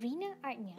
Rina Artnya.